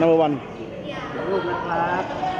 number one รูปนะครับ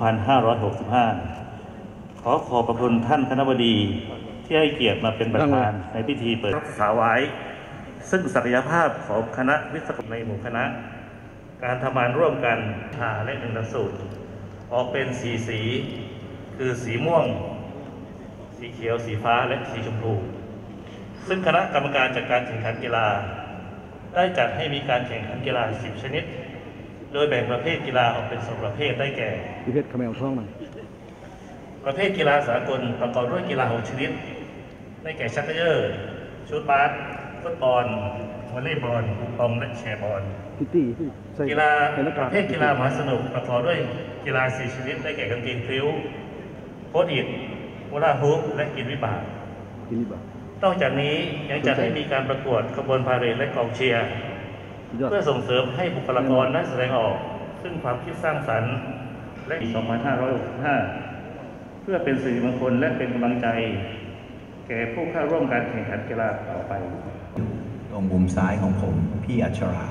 2565 ขอขอบพระคุณท่านคณบดีที่ให้เกียรติมาเป็นประธานในพิธีเปิดรักษาไว้ ซึ่งศักยภาพของคณะวิศวกรรมในหมู่คณะ การทำงานร่วมกันหาและหนึ่งหลักสูตร ออกเป็นสีสี คือสีม่วง สีเขียว สีฟ้าและสีชมพู ซึ่งคณะกรรมการจัดการแข่งขันกีฬา ได้จัดให้มีการแข่งขันกีฬา 10 ชนิด โดยแบ่งประเภทกีฬาออกเป็นสองประเภทได้แก่พี่เพชรขมวท่องหน่อยประเภทกีฬาสากลประกอบด้วยกีฬา6ชนิด ได้แก่ชักเกยอร์ชุดบาสฟุตบอลวอลเลย์บอลปิงปองและแชร์บอลพิตตี้ใส่กีฬาใส่หน้ปกากระเภทกีฬามหาสนุกประกอบด้วยกีฬา4ชนิด ได้แก่กางเกงพลิ้วโพสอิดวอลลาฮูปและกินวิบากกินนี่บ่นอกจากนี้ยังจัดให้มีการประกวดขบวนพาเหรดและกองเชียร์สุดยอด เพื่อส่งเสริมให้บุคลากรได้แสดงออก ซึ่งความคิดสร้างสรรค์และปี2565 เพื่อเป็นสิริมงคลและเป็นกำลังใจ แก่ผู้เข้าร่วมการแข่งขันกีฬาต่อไป ตรงมุมซ้ายของผม พี่อัชรา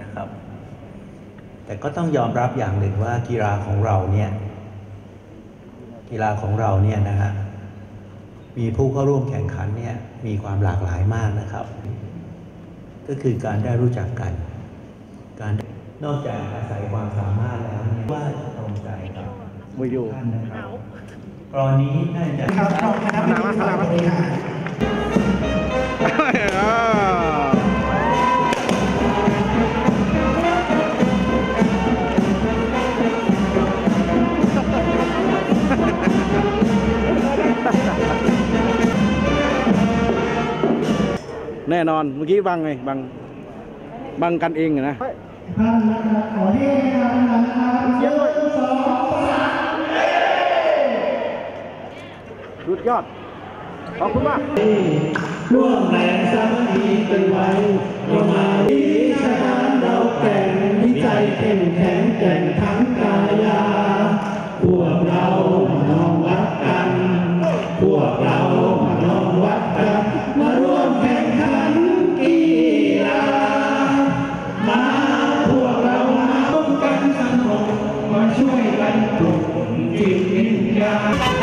นะครับ แต่ก็ต้องยอมรับอย่างหนึ่งว่ากีฬาของเราเนี่ยกีฬาของเราเนี่ยนะฮะมีผู้เข้าร่วมแข่งขันเนี่ยมีความหลากหลายมากนะครับ ก็คือการได้รู้จักกัน การนอกจากอาศัยความสามารถแล้วเนี่ยว่าจะตรงใจกับวิดีโอท่านนะครับตอนนี้น่าจะครับรองคณะบดีฝ่ายบริหาร แน่นอนเมื่อกี้บังไงบังบังกันเองอะนะท่านนะครับขอที่นะครับนะครับเสียงด้วยสองสามสุดยอด ขอบคุณมากร่วมแรงสามัคคีกันไว้เรามาวิชาการเราแก่งวิจัยเข้มแข็งแกร่งทั้งกายา พวกเรามาลองวัดกัน พวกเรามาลองวัดกันมาร่ว วิ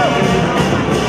Whoa.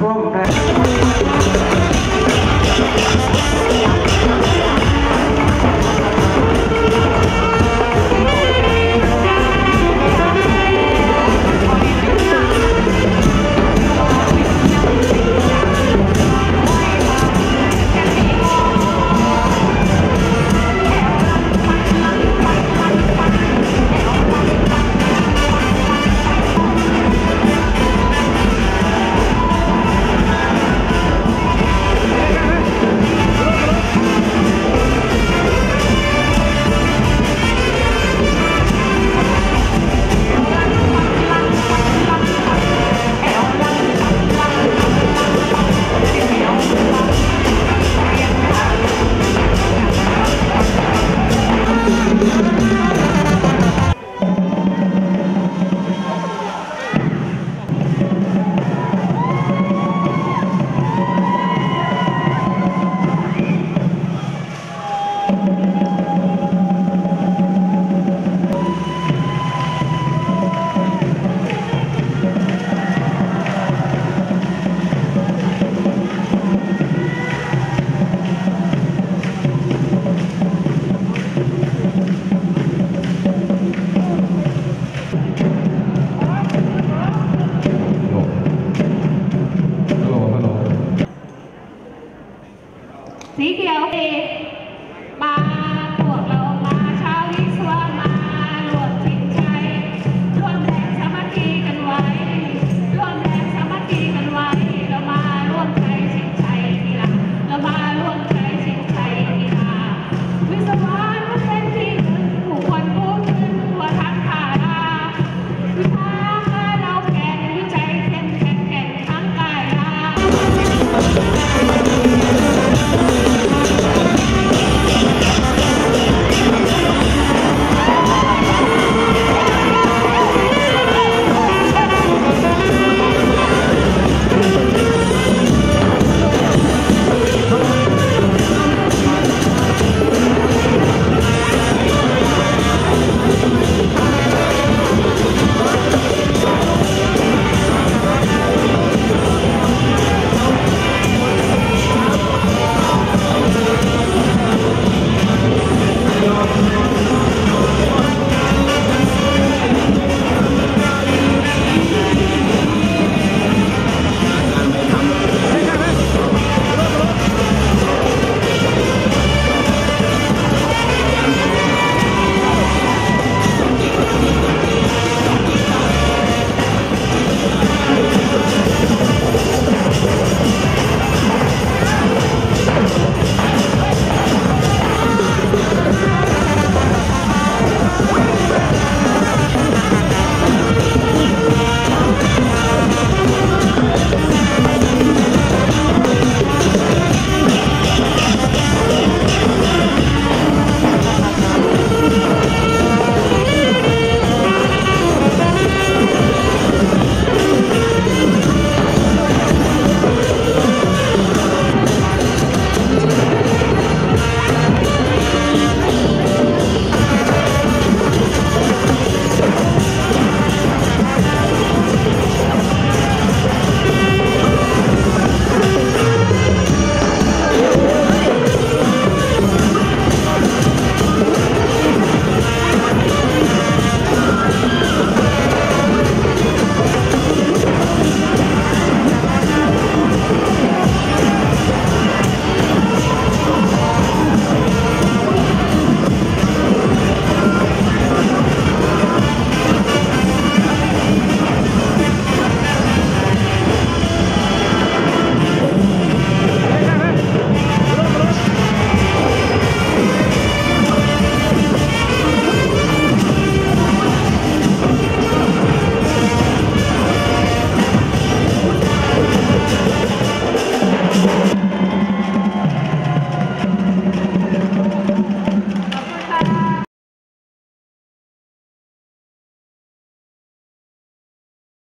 ชา